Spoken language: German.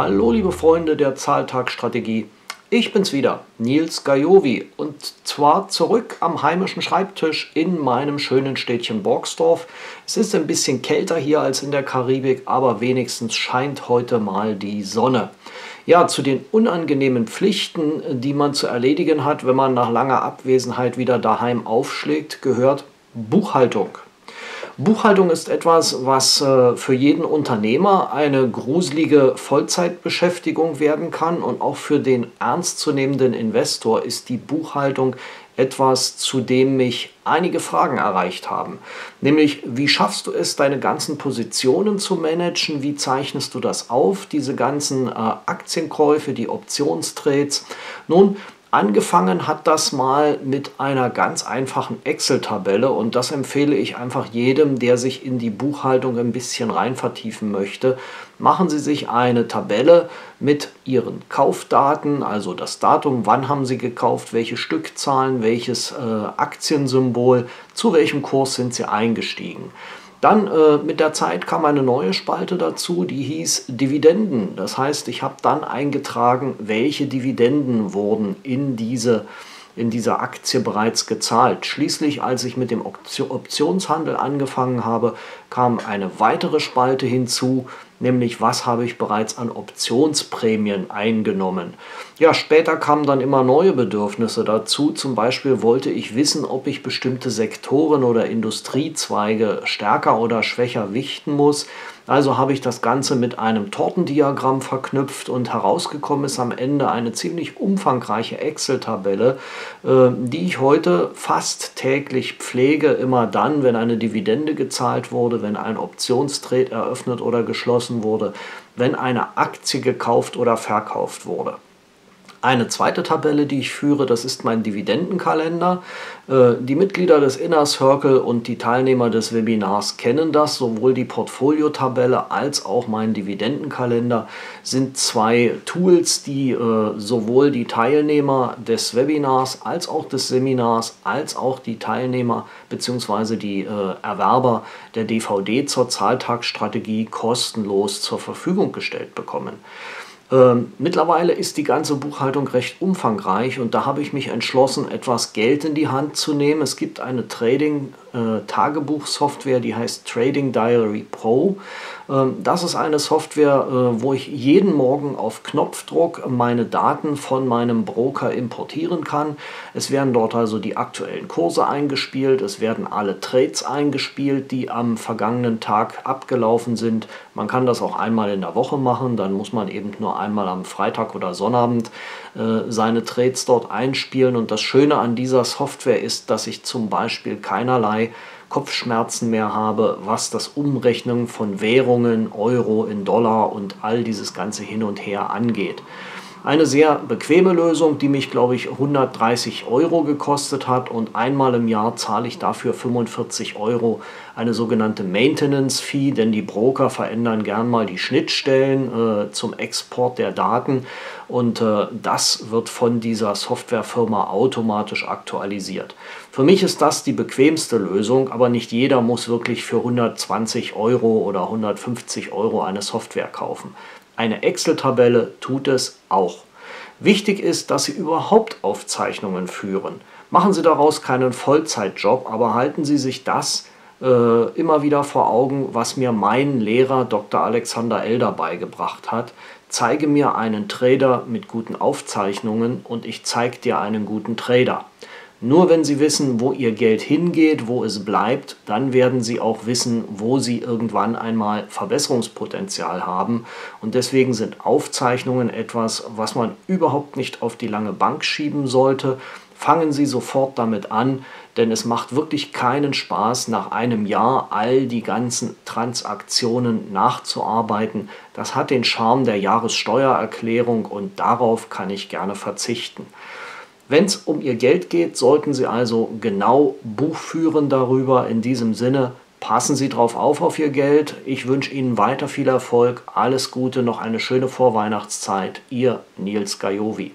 Hallo liebe Freunde der Zahltagstrategie. Ich bin's wieder, Nils Gajovi und zwar zurück am heimischen Schreibtisch in meinem schönen Städtchen Borgsdorf. Es ist ein bisschen kälter hier als in der Karibik, aber wenigstens scheint heute mal die Sonne. Ja, zu den unangenehmen Pflichten, die man zu erledigen hat, wenn man nach langer Abwesenheit wieder daheim aufschlägt, gehört Buchhaltung. Buchhaltung ist etwas, was äh, für jeden Unternehmer eine gruselige Vollzeitbeschäftigung werden kann und auch für den ernstzunehmenden Investor ist die Buchhaltung etwas, zu dem mich einige Fragen erreicht haben. Nämlich, wie schaffst du es, deine ganzen Positionen zu managen? Wie zeichnest du das auf? Diese ganzen äh, Aktienkäufe, die Optionstrades. Nun, Angefangen hat das mal mit einer ganz einfachen Excel-Tabelle und das empfehle ich einfach jedem, der sich in die Buchhaltung ein bisschen rein vertiefen möchte. Machen Sie sich eine Tabelle mit Ihren Kaufdaten, also das Datum, wann haben Sie gekauft, welche Stückzahlen, welches äh, Aktiensymbol, zu welchem Kurs sind Sie eingestiegen. Dann äh, mit der Zeit kam eine neue Spalte dazu, die hieß Dividenden. Das heißt, ich habe dann eingetragen, welche Dividenden wurden in diese in dieser Aktie bereits gezahlt. Schließlich, als ich mit dem Optionshandel angefangen habe, kam eine weitere Spalte hinzu, nämlich was habe ich bereits an Optionsprämien eingenommen. Ja, später kamen dann immer neue Bedürfnisse dazu. Zum Beispiel wollte ich wissen, ob ich bestimmte Sektoren oder Industriezweige stärker oder schwächer wichten muss. Also habe ich das Ganze mit einem Tortendiagramm verknüpft und herausgekommen ist am Ende eine ziemlich umfangreiche Excel-Tabelle, äh, die ich heute fast täglich pflege, immer dann, wenn eine Dividende gezahlt wurde, wenn ein Optionstrade eröffnet oder geschlossen wurde, wenn eine Aktie gekauft oder verkauft wurde. Eine zweite Tabelle, die ich führe, das ist mein Dividendenkalender. Äh, die Mitglieder des Inner Circle und die Teilnehmer des Webinars kennen das. Sowohl die Portfoliotabelle als auch mein Dividendenkalender sind zwei Tools, die äh, sowohl die Teilnehmer des Webinars als auch des Seminars als auch die Teilnehmer bzw. die äh, Erwerber der DVD zur Zahltagsstrategie kostenlos zur Verfügung gestellt bekommen. Ähm, mittlerweile ist die ganze Buchhaltung recht umfangreich und da habe ich mich entschlossen, etwas Geld in die Hand zu nehmen. Es gibt eine Trading-Tagebuchsoftware, äh, die heißt Trading Diary Pro. Ähm, das ist eine Software, äh, wo ich jeden Morgen auf Knopfdruck meine Daten von meinem Broker importieren kann. Es werden dort also die aktuellen Kurse eingespielt, es werden alle Trades eingespielt, die am vergangenen Tag abgelaufen sind. Man kann das auch einmal in der Woche machen, dann muss man eben nur einmal am Freitag oder Sonnabend äh, seine Trades dort einspielen. Und das Schöne an dieser Software ist, dass ich zum Beispiel keinerlei Kopfschmerzen mehr habe, was das Umrechnen von Währungen, Euro in Dollar und all dieses ganze Hin und Her angeht. Eine sehr bequeme Lösung, die mich, glaube ich, 130 Euro gekostet hat und einmal im Jahr zahle ich dafür 45 Euro eine sogenannte Maintenance Fee, denn die Broker verändern gern mal die Schnittstellen äh, zum Export der Daten und äh, das wird von dieser Softwarefirma automatisch aktualisiert. Für mich ist das die bequemste Lösung, aber nicht jeder muss wirklich für 120 Euro oder 150 Euro eine Software kaufen. Eine Excel-Tabelle tut es auch. Wichtig ist, dass Sie überhaupt Aufzeichnungen führen. Machen Sie daraus keinen Vollzeitjob, aber halten Sie sich das äh, immer wieder vor Augen, was mir mein Lehrer Dr. Alexander Elder beigebracht hat. Zeige mir einen Trader mit guten Aufzeichnungen und ich zeige dir einen guten Trader. Nur wenn Sie wissen, wo Ihr Geld hingeht, wo es bleibt, dann werden Sie auch wissen, wo Sie irgendwann einmal Verbesserungspotenzial haben. Und deswegen sind Aufzeichnungen etwas, was man überhaupt nicht auf die lange Bank schieben sollte. Fangen Sie sofort damit an, denn es macht wirklich keinen Spaß, nach einem Jahr all die ganzen Transaktionen nachzuarbeiten. Das hat den Charme der Jahressteuererklärung und darauf kann ich gerne verzichten. Wenn es um Ihr Geld geht, sollten Sie also genau Buch führen darüber. In diesem Sinne, passen Sie drauf auf auf Ihr Geld. Ich wünsche Ihnen weiter viel Erfolg, alles Gute, noch eine schöne Vorweihnachtszeit. Ihr Nils Gajowi.